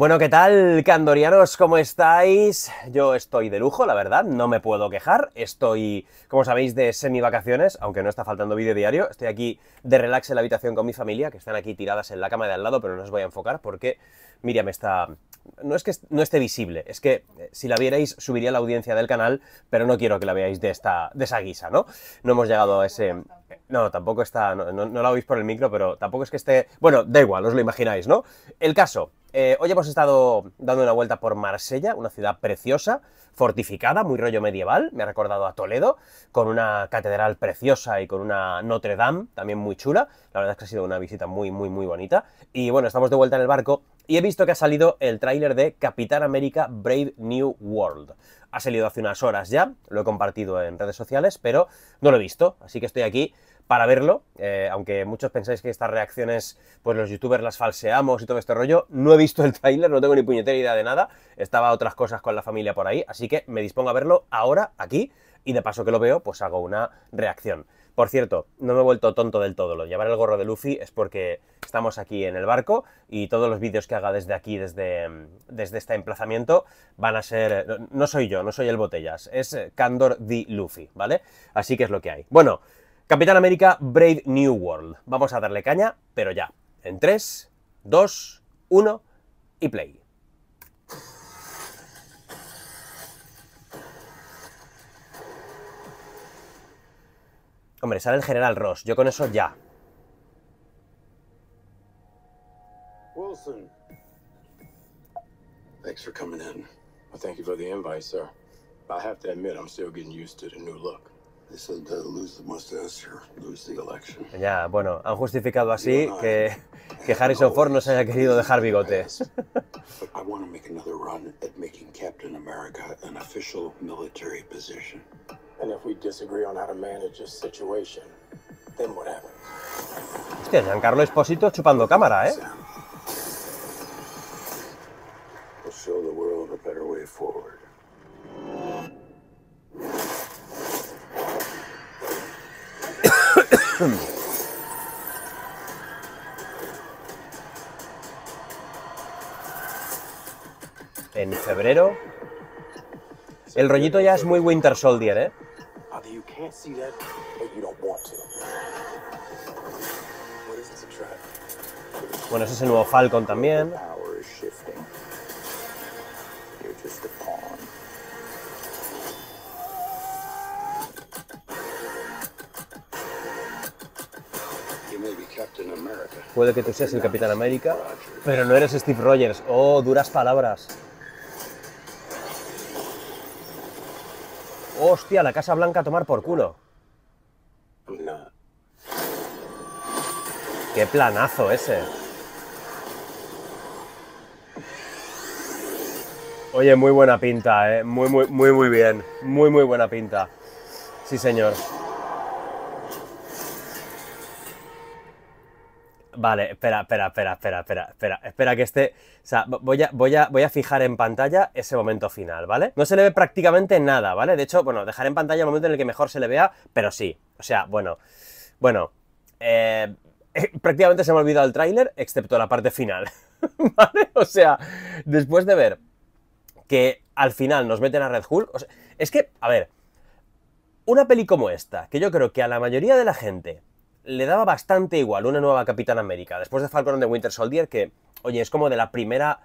Bueno, ¿qué tal, candorianos? ¿Cómo estáis? Yo estoy de lujo, la verdad, no me puedo quejar. Estoy, como sabéis, de semi-vacaciones, aunque no está faltando vídeo diario. Estoy aquí de relax en la habitación con mi familia, que están aquí tiradas en la cama de al lado, pero no os voy a enfocar porque Miriam está... No es que no esté visible, es que eh, si la vierais subiría la audiencia del canal, pero no quiero que la veáis de, esta, de esa guisa, ¿no? No hemos llegado a ese... No, tampoco está... No, no la oís por el micro, pero tampoco es que esté... Bueno, da igual, os lo imagináis, ¿no? El caso, eh, hoy hemos estado dando una vuelta por Marsella, una ciudad preciosa, fortificada, muy rollo medieval, me ha recordado a Toledo, con una catedral preciosa y con una Notre Dame también muy chula. La verdad es que ha sido una visita muy, muy, muy bonita. Y bueno, estamos de vuelta en el barco y he visto que ha salido el tráiler de Capitán América Brave New World. Ha salido hace unas horas ya, lo he compartido en redes sociales, pero no lo he visto, así que estoy aquí para verlo, eh, aunque muchos pensáis que estas reacciones, pues los youtubers las falseamos y todo este rollo, no he visto el tráiler, no tengo ni puñetera idea de nada, estaba otras cosas con la familia por ahí, así que me dispongo a verlo ahora, aquí, y de paso que lo veo, pues hago una reacción. Por cierto, no me he vuelto tonto del todo, lo llevar el gorro de Luffy es porque estamos aquí en el barco y todos los vídeos que haga desde aquí, desde, desde este emplazamiento, van a ser... No soy yo, no soy el Botellas, es Candor the Luffy, ¿vale? Así que es lo que hay. Bueno, Capitán América Brave New World. Vamos a darle caña, pero ya. En 3, 2, 1 y play. Hombre, sale el General Ross. Yo con eso ya. Wilson. Thanks for coming in. Well, thank you for the invite, sir. I have to admit, I'm still getting used to the new look. Ya, bueno, han justificado así que, que Harrison Ford no se haya querido dejar bigote. Hostia, Giancarlo Esposito chupando cámara, ¿eh? show the world a better way forward. en febrero. El rollito ya es muy Winter Soldier, ¿eh? Bueno, ese es el nuevo Falcon también. Puede que tú seas el Capitán América, pero no eres Steve Rogers. Oh, duras palabras. Hostia, la Casa Blanca a tomar por culo. Qué planazo ese. Oye, muy buena pinta, ¿eh? Muy, muy, muy, muy bien. Muy, muy buena pinta. Sí, señor. Vale, espera, espera, espera, espera, espera, espera, espera que este, o sea, voy a, voy, a, voy a fijar en pantalla ese momento final, ¿vale? No se le ve prácticamente nada, ¿vale? De hecho, bueno, dejaré en pantalla el momento en el que mejor se le vea, pero sí, o sea, bueno, bueno, eh, prácticamente se me ha olvidado el tráiler, excepto la parte final, ¿vale? O sea, después de ver que al final nos meten a Red Hulk, es que, a ver, una peli como esta, que yo creo que a la mayoría de la gente le daba bastante igual una nueva Capitán América, después de Falcon de Winter Soldier, que, oye, es como de la primera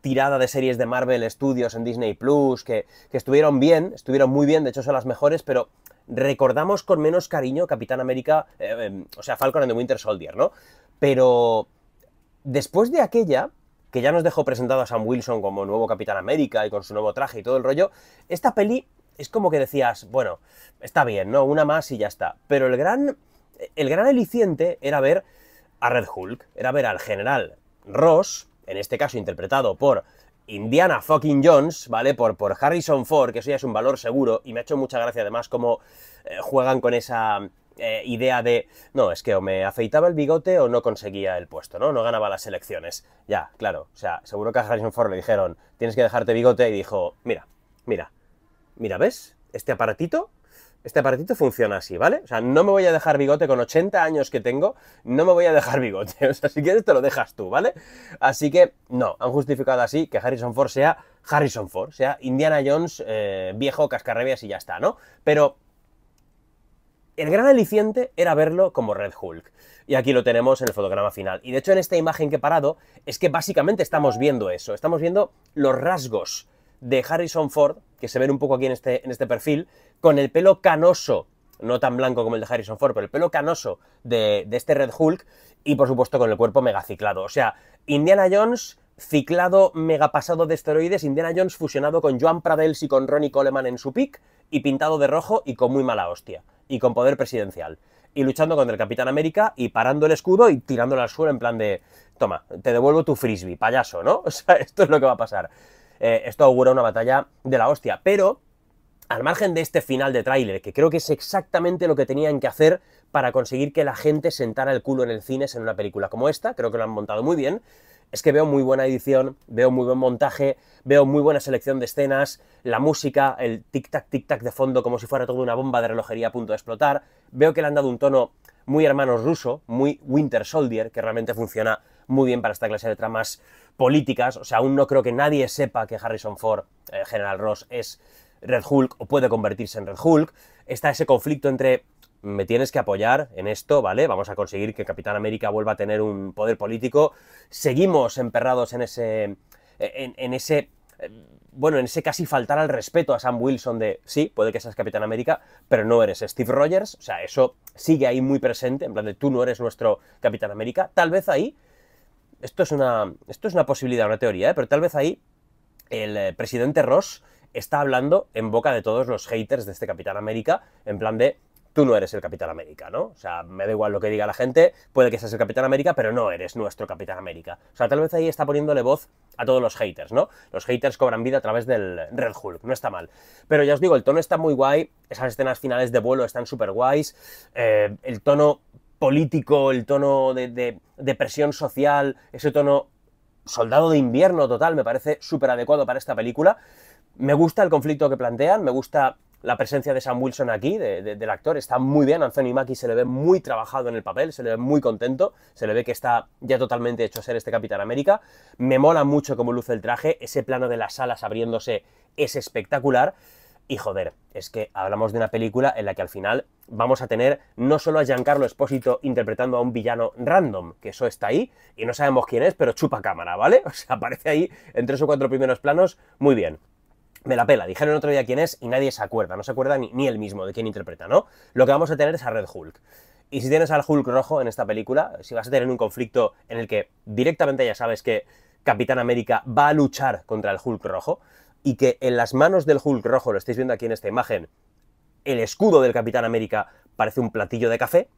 tirada de series de Marvel Studios en Disney Plus, que, estuvieron bien, estuvieron muy bien, de hecho son las mejores, pero recordamos con menos cariño Capitán América, eh, em, o sea, Falcon and the Winter Soldier, ¿no? Pero después de aquella, que ya nos dejó presentado a Sam Wilson como nuevo Capitán América y con su nuevo traje y todo el rollo, esta peli es como que decías, bueno, está bien, ¿no? Una más y ya está. Pero el gran el gran aliciente era ver a Red Hulk, era ver al general Ross, en este caso interpretado por Indiana fucking Jones, ¿vale? Por, por Harrison Ford, que eso ya es un valor seguro, y me ha hecho mucha gracia además cómo eh, juegan con esa eh, idea de, no, es que o me afeitaba el bigote o no conseguía el puesto, ¿no? No ganaba las elecciones. Ya, claro, o sea, seguro que a Harrison Ford le dijeron, tienes que dejarte bigote, y dijo, mira, mira, mira, ¿ves? Este aparatito Este aparatito funciona así, ¿vale? O sea, no me voy a dejar bigote con 80 años que tengo, no me voy a dejar bigote. O sea, si quieres te lo dejas tú, ¿vale? Así que, no, han justificado así que Harrison Ford sea Harrison Ford, sea Indiana Jones eh, viejo, cascarrebias y ya está, ¿no? Pero el gran aliciente era verlo como Red Hulk. Y aquí lo tenemos en el fotograma final. Y de hecho en esta imagen que he parado es que básicamente estamos viendo eso. Estamos viendo los rasgos de Harrison Ford, que se ven un poco aquí en este, en este perfil, con el pelo canoso, no tan blanco como el de Harrison Ford, pero el pelo canoso de, este Red Hulk, y por supuesto con el cuerpo mega ciclado. O sea, Indiana Jones ciclado mega pasado de esteroides, Indiana Jones fusionado con Joan Pradels y con Ronnie Coleman en su pick, y pintado de rojo y con muy mala hostia, y con poder presidencial. Y luchando contra el Capitán América y parando el escudo y tirándolo al suelo en plan de, toma, te devuelvo tu frisbee, payaso, ¿no? O sea, esto es lo que va a pasar. Eh, esto augura una batalla de la hostia. Pero, al margen de este final de tráiler, que creo que es exactamente lo que tenían que hacer para conseguir que la gente sentara el culo en el cine en una película como esta, creo que lo han montado muy bien, es que veo muy buena edición, veo muy buen montaje, veo muy buena selección de escenas, la música, el tic-tac, tic-tac de fondo como si fuera toda una bomba de relojería a punto de explotar, veo que le han dado un tono muy hermanos ruso, muy Winter Soldier, que realmente funciona muy bien para esta clase de tramas políticas. O sea, aún no creo que nadie sepa que Harrison Ford, eh, General Ross, es Red Hulk o puede convertirse en Red Hulk. Está ese conflicto entre me tienes que apoyar en esto, ¿vale? Vamos a conseguir que Capitán América vuelva a tener un poder político. Seguimos emperrados en ese. en, ese. Bueno, en ese casi faltar al respeto a Sam Wilson de sí, puede que seas Capitán América, pero no eres Steve Rogers. O sea, eso sigue ahí muy presente, en plan de tú no eres nuestro Capitán América. Tal vez ahí esto es una, esto es una posibilidad, una teoría, ¿eh? pero tal vez ahí el eh, presidente Ross está hablando en boca de todos los haters de este Capitán América, en plan de, tú no eres el Capitán América, ¿no? O sea, me da igual lo que diga la gente, puede que seas el Capitán América, pero no eres nuestro Capitán América. O sea, tal vez ahí está poniéndole voz a todos los haters, ¿no? Los haters cobran vida a través del Red Hulk, no está mal. Pero ya os digo, el tono está muy guay, esas escenas finales de vuelo están súper guays, eh, el tono político, el tono de, presión social, ese tono soldado de invierno total, me parece súper adecuado para esta película. Me gusta el conflicto que plantean, me gusta la presencia de Sam Wilson aquí, del actor, está muy bien, Anthony Mackie se le ve muy trabajado en el papel, se le ve muy contento, se le ve que está ya totalmente hecho a ser este Capitán América, me mola mucho cómo luce el traje, ese plano de las alas abriéndose es espectacular, y joder, es que hablamos de una película en la que al final vamos a tener no solo a Giancarlo Espósito interpretando a un villano random, que eso está ahí, y no sabemos quién es, pero chupa cámara, ¿vale? O sea, aparece ahí en tres o cuatro primeros planos, muy bien. Me la pela, dijeron otro día quién es y nadie se acuerda, no se acuerda ni, ni él mismo de quién interpreta, ¿no? Lo que vamos a tener es a Red Hulk. Y si tienes al Hulk rojo en esta película, si vas a tener un conflicto en el que directamente ya sabes que Capitán América va a luchar contra el Hulk rojo, y que en las manos del Hulk rojo, lo estáis viendo aquí en esta imagen, el escudo del Capitán América parece un platillo de café,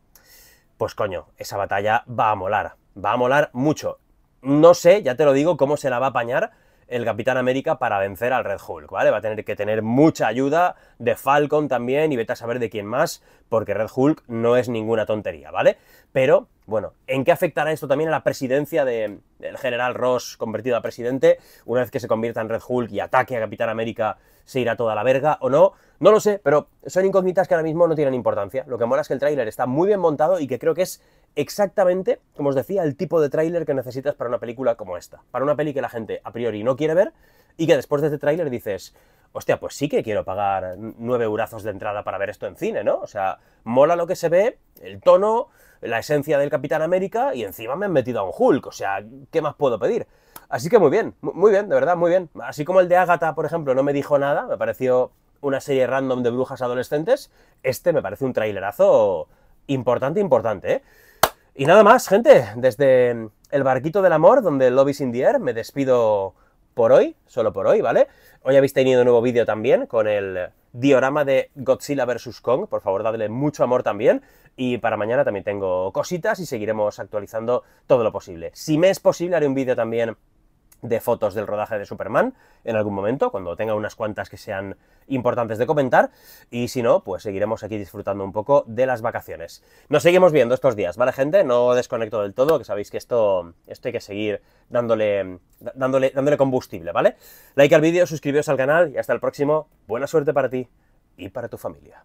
pues coño, esa batalla va a molar, va a molar mucho. No sé, ya te lo digo, cómo se la va a apañar el Capitán América para vencer al Red Hulk, ¿vale? Va a tener que tener mucha ayuda de Falcon también y vete a saber de quién más, porque Red Hulk no es ninguna tontería, ¿vale? Pero, bueno, ¿en qué afectará esto también a la presidencia del general Ross convertido a presidente? Una vez que se convierta en Red Hulk y ataque a Capitán América, ¿se irá toda la verga o no? No lo sé, pero son incógnitas que ahora mismo no tienen importancia. Lo que mola es que el tráiler está muy bien montado y que creo que es exactamente, como os decía, el tipo de tráiler que necesitas para una película como esta. Para una peli que la gente a priori no quiere ver y que después de este tráiler dices, hostia, pues sí que quiero pagar nueve eurazos de entrada para ver esto en cine, ¿no? O sea, mola lo que se ve, el tono, la esencia del Capitán América y encima me han metido a un Hulk, o sea, ¿qué más puedo pedir? Así que muy bien, muy bien, de verdad, muy bien. Así como el de Agatha, por ejemplo, no me dijo nada, me pareció una serie random de brujas adolescentes, este me parece un trailerazo importante, importante, ¿eh? Y nada más, gente, desde el barquito del amor, donde el Love is in the air, me despido por hoy, solo por hoy, ¿vale? Hoy habéis tenido un nuevo vídeo también con el diorama de Godzilla vs. Kong, por favor, dadle mucho amor también. Y para mañana también tengo cositas y seguiremos actualizando todo lo posible. Si me es posible, haré un vídeo también de fotos del rodaje de Superman en algún momento, cuando tenga unas cuantas que sean importantes de comentar, y si no, pues seguiremos aquí disfrutando un poco de las vacaciones. Nos seguimos viendo estos días, ¿vale, gente? No desconecto del todo, que sabéis que esto, esto hay que seguir dándole, dándole, dándole combustible, ¿vale? Like al vídeo, suscribiros al canal y hasta el próximo. Buena suerte para ti. y para tu familia.